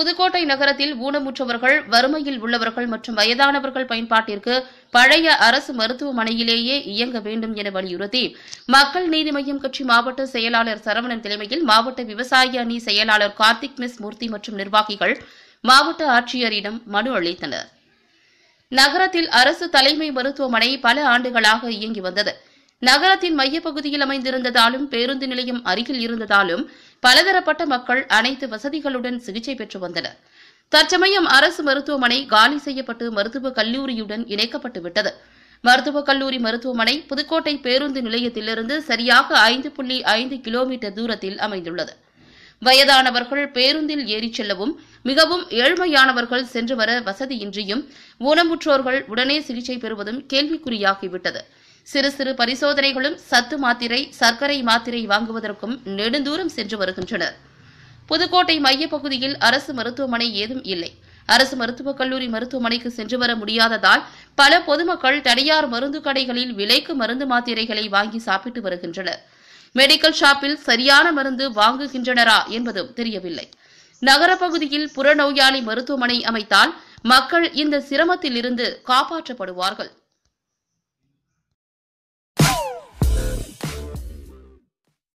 புதுக்கோட்டை நகரத்தில் ஊனமுற்றவர்கள் வறுமையில் உள்ளவர்கள் மற்றும் வயதானவர்கள் பயன்பாட்டிற்கு பழைய அரசு மருத்துவமனையிலேயே இயங்க வேண்டும் என வலியுறுத்தி மக்கள் நீதி மய்யம் கட்சி மாவட்ட செயலாளர் சரவணன் தலைமையில் மாவட்ட விவசாய அணி செயலாளர் கார்த்திக் மிஸ் மூர்த்தி மற்றும் நிர்வாகிகள் மாவட்ட ஆட்சியரிடம் மனு அளித்தனர். நகரத்தில் அரசு தலைமை மருத்துவமனை பல ஆண்டுகளாக இயங்கி வந்தது. நகரத்தின் மையப்பகுதியில் அமைந்திருந்ததாலும் பேருந்து நிலையம் அருகில் இருந்ததாலும் பலதரப்பட்ட மக்கள் அனைத்து வசதிகளுடன் சிகிச்சை பெற்று வந்தனர். தற்சமயம் அரசு மருத்துவமனை காலி செய்யப்பட்டு மருத்துவக் கல்லூரியுடன் இணைக்கப்பட்டு விட்டது. மருத்துவக் கல்லூரி மருத்துவமனை புதுக்கோட்டை பேருந்து நிலையத்திலிருந்து சரியாக ஐந்து புள்ளி ஐந்து கிலோமீட்டர் தூரத்தில் அமைந்துள்ளது. வயதானவர்கள் பேருந்தில் ஏறிச் செல்லவும் மிகவும் ஏழ்மையானவர்கள் சென்று வர வசதியின்றியும் ஊனமுற்றோர்கள் உடனே சிகிச்சை பெறுவதும் கேள்விக்குறியாகிவிட்டது. சிறு சிறு பரிசோதனைகளும் சத்து மாத்திரை சர்க்கரை மாத்திரை வாங்குவதற்கும் நெடுந்தூரம் சென்று வருகின்றனர். புதுக்கோட்டை மையப்பகுதியில் அரசு மருத்துவமனை ஏதும் இல்லை. அரசு மருத்துவக் கல்லூரி மருத்துவமனைக்கு சென்று வர முடியாததால் பல பொதுமக்கள் தனியார் மருந்து கடைகளில் விலைக்கு மருந்து மாத்திரைகளை வாங்கி சாப்பிட்டு வருகின்றனர். மெடிக்கல் ஷாப்பில் சரியான மருந்து வாங்குகின்றனரா என்பதும் தெரியவில்லை. நகரப்பகுதியில் புறநோயாளி மருத்துவமனை அமைத்தால் மக்கள் இந்த சிரமத்திலிருந்து காப்பாற்றப்படுவார்கள்.